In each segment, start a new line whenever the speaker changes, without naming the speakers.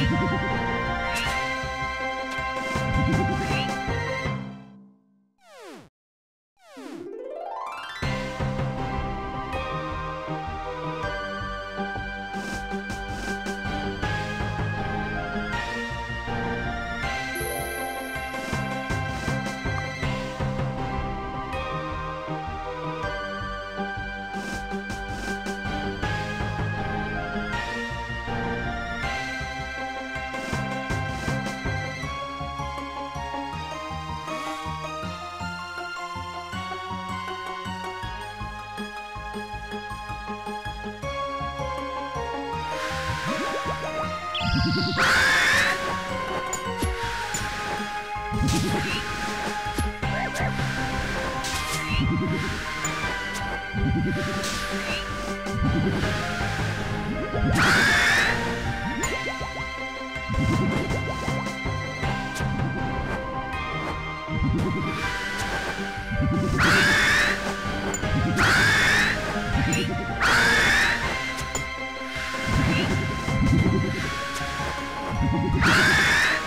Yeah. Ha ha ha! Ah!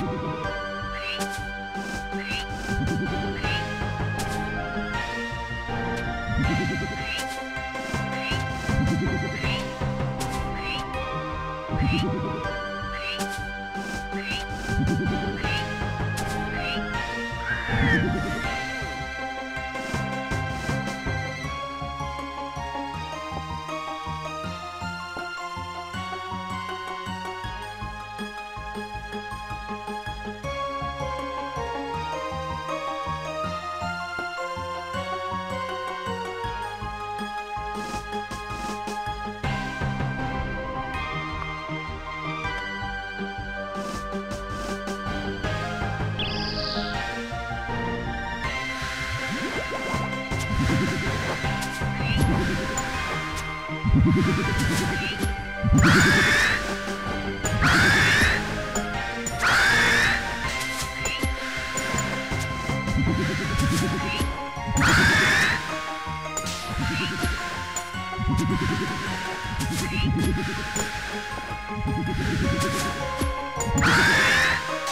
you Ah!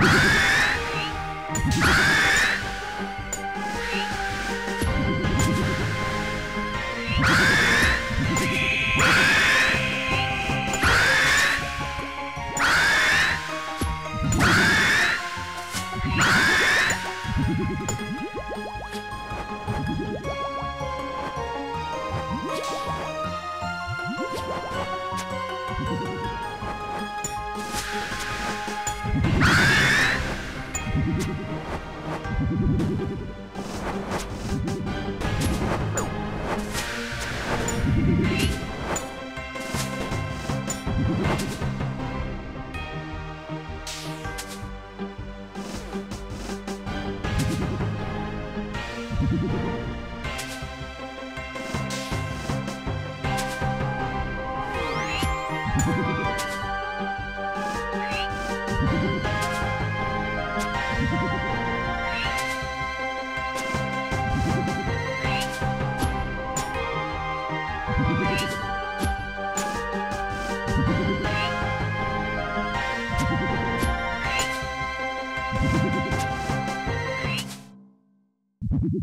you Thank you.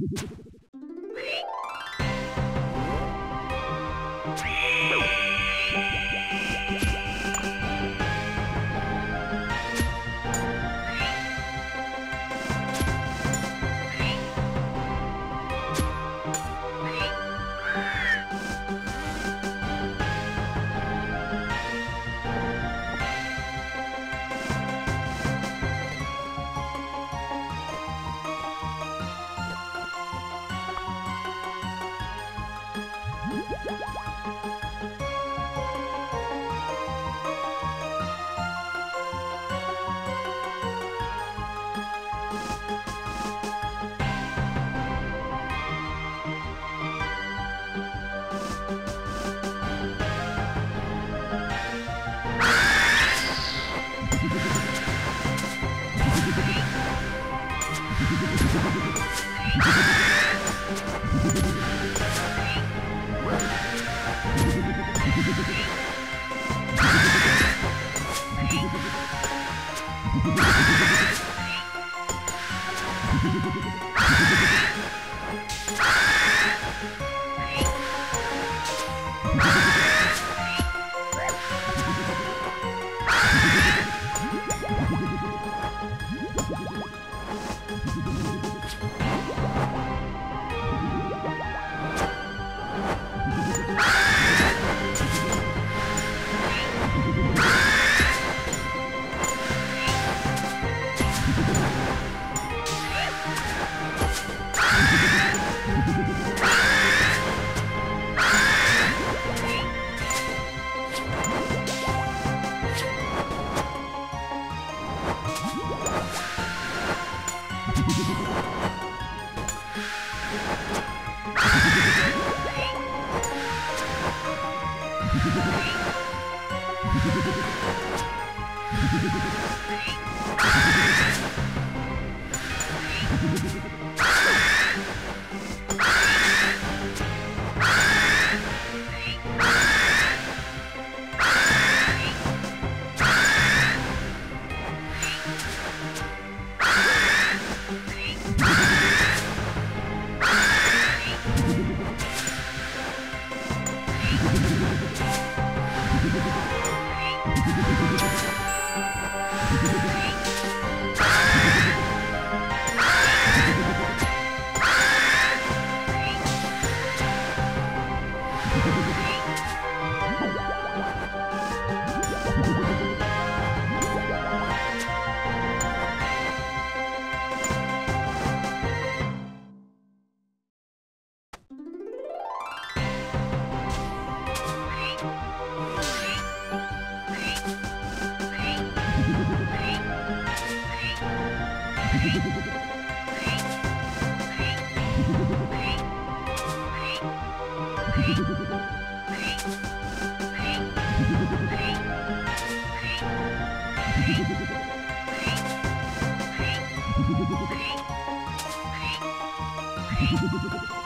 you フフフフフ。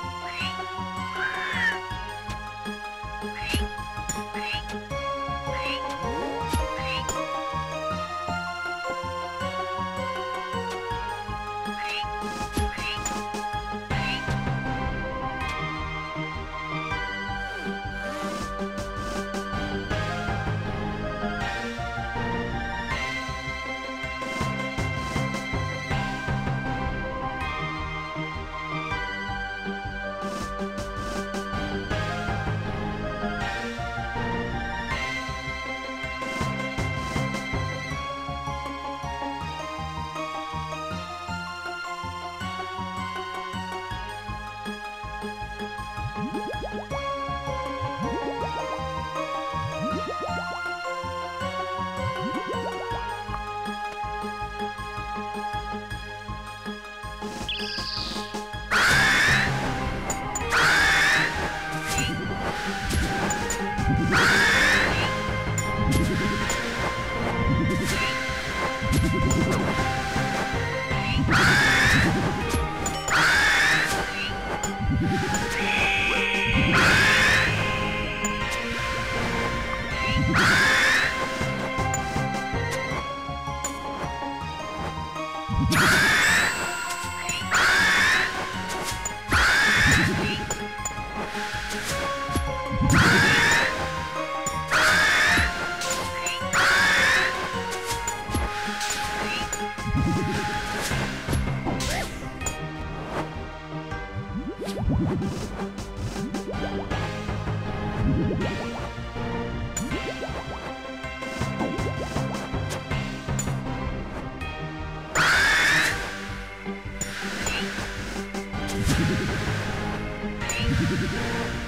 Thank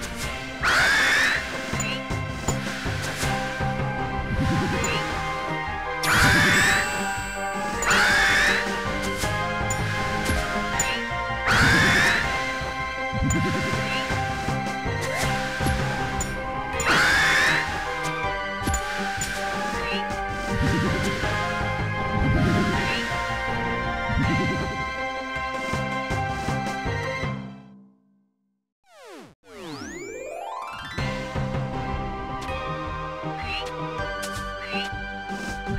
you.